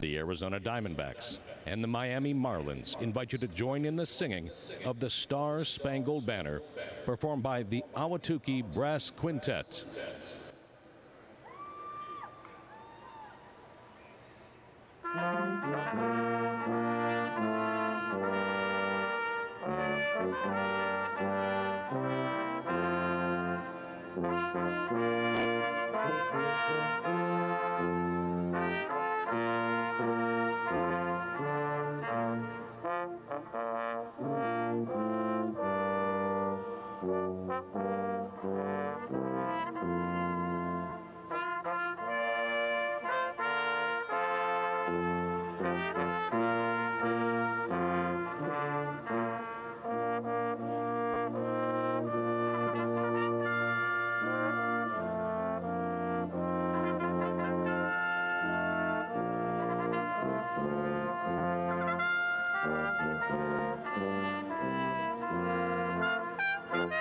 the Arizona Diamondbacks, and the Miami Marlins invite you to join in the singing of the Star Spangled Banner, performed by the Ahwatukee Brass Quintet. Thank you.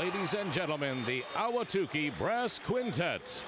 Ladies and gentlemen, the Ahwatukee Brass Quintet.